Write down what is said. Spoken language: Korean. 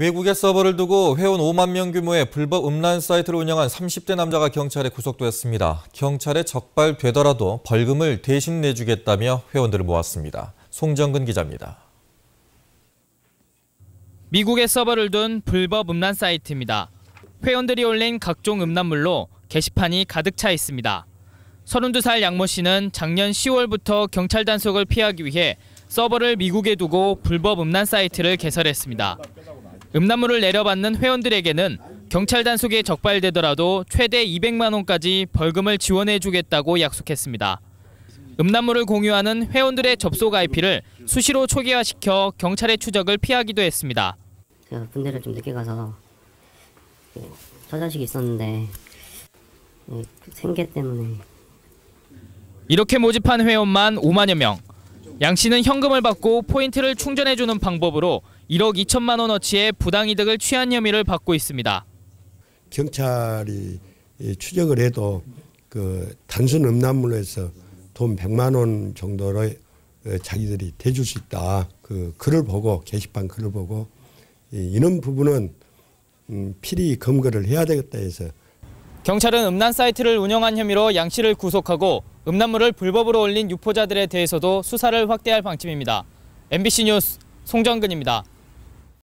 외국에 서버를 두고 회원 5만 명 규모의 불법 음란 사이트를 운영한 30대 남자가 경찰에 구속되었습니다. 경찰에 적발되더라도 벌금을 대신 내주겠다며 회원들을 모았습니다. 송정근 기자입니다. 미국에 서버를 둔 불법 음란 사이트입니다. 회원들이 올린 각종 음란물로 게시판이 가득 차 있습니다. 32살 양모 씨는 작년 10월부터 경찰 단속을 피하기 위해 서버를 미국에 두고 불법 음란 사이트를 개설했습니다. 음란물을 내려받는 회원들에게는 경찰 단속에 적발되더라도 최대 200만 원까지 벌금을 지원해 주겠다고 약속했습니다. 음란물을 공유하는 회원들의 접속 IP를 수시로 초기화시켜 경찰의 추적을 피하기도 했습니다. 제가 군대를 좀 늦게 가서 예, 처자식이 있었는데 생계 때문에 이렇게 모집한 회원만 5만여 명. 양 씨는 현금을 받고 포인트를 충전해주는 방법으로 1억 2천만 원어치의 부당이득을 취한 혐의를 받고 있습니다. 경찰이 이 추적을 해도 그 단순 음란물에서 돈 100만 원 정도를 어, 자기들이 대줄 수 있다. 그 글을 보고 게시판 글을 보고 이- 이런 부분은 음, 필히 검거를 해야 되겠다 해서 경찰은 음란 사이트를 운영한 혐의로 양 씨를 구속하고 음란물을 불법으로 올린 유포자들에 대해서도 수사를 확대할 방침입니다. MBC 뉴스 송정근입니다.